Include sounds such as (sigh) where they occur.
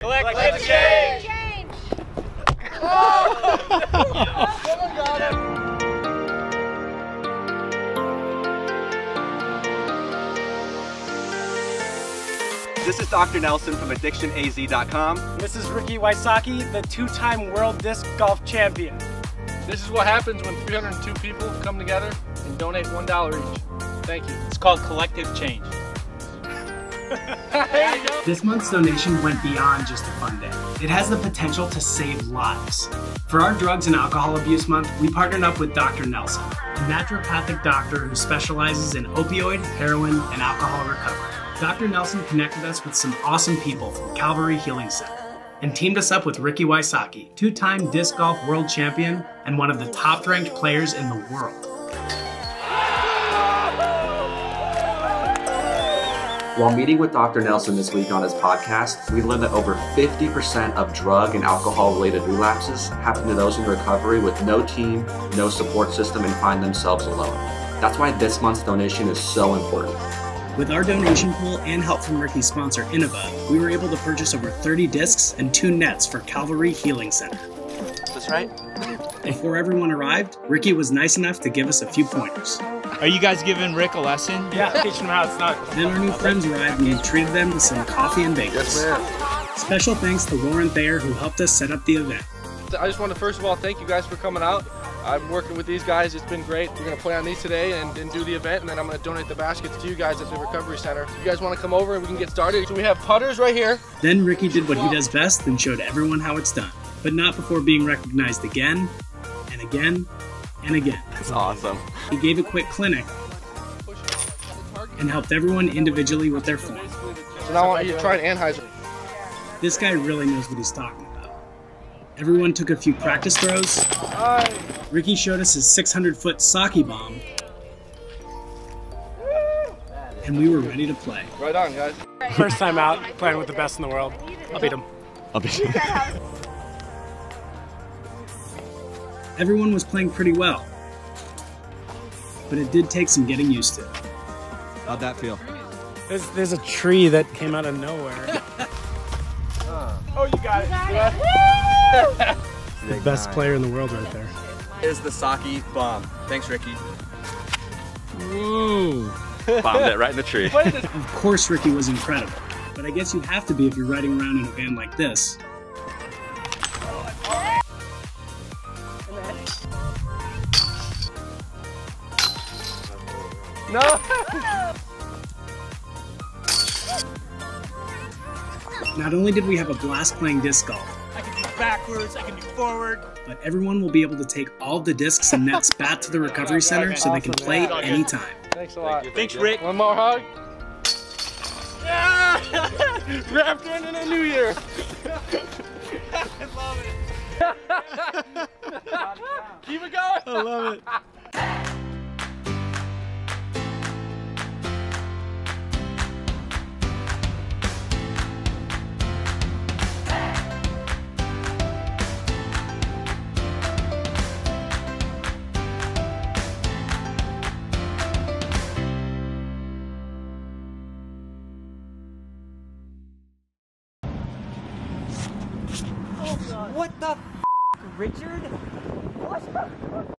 Collective change! Change! (laughs) This is Dr. Nelson from AddictionAZ.com. This is Ricky Wysocki, the two-time world disc golf champion. This is what happens when 302 people come together and donate $1 each. Thank you. It's called collective change. (laughs) This month's donation went beyond just a fun day. It has the potential to save lives. For our Drugs and Alcohol Abuse Month, we partnered up with Dr. Nelson, a naturopathic doctor who specializes in opioid, heroin, and alcohol recovery. Dr. Nelson connected us with some awesome people from Calvary Healing Center and teamed us up with Ricky Wysocki, two time disc golf world champion and one of the top ranked players in the world. While meeting with Dr. Nelson this week on his podcast, we learned that over 50% of drug and alcohol related relapses happen to those in recovery with no team, no support system, and find themselves alone. That's why this month's donation is so important. With our donation pool and help from Ricky's sponsor, Innova, we were able to purchase over 30 discs and two nets for Calvary Healing Center. That's right. Before everyone arrived, Ricky was nice enough to give us a few pointers. Are you guys giving Rick a lesson? Yeah, teaching him how it's not. Then our new friends arrived and we treated them to some coffee and bagels. Special thanks to Lauren Thayer who helped us set up the event. I just want to first of all thank you guys for coming out. I'm working with these guys. It's been great. We're going to play on these today and, and do the event, and then I'm going to donate the baskets to you guys at the Recovery Center. If you guys want to come over and we can get started. So we have putters right here. Then Ricky did what he does best and showed everyone how it's done, but not before being recognized again and again and again. That's awesome. He gave a quick clinic and helped everyone individually with their form. So now I want you to try an anhyzer. This guy really knows what he's talking about. Everyone took a few practice throws. Ricky showed us his 600 foot Sockibomb. And we were ready to play. Right on, guys. First time out, playing with the best in the world. I'll beat him. I'll be Everyone was playing pretty well. But it did take some getting used to. How'd that feel? There's, there's a tree that came out of nowhere. (laughs) oh, you got it. (laughs) the best player in the world right there. Is the Sockibomb. Thanks, Ricky. Ooh. (laughs) Bombed it right in the tree. Of course, Ricky was incredible. But I guess you have to be if you're riding around in a van like this. Oh, No! Not only did we have a blast playing disc golf, I can do backwards, I can do forward. but everyone will be able to take all of the discs and nets back to the recovery center so they can play anytime. Thanks a lot. Thanks, Rick. One more hug. Yeah! Wrapped in in a new year. What the f Richard? What?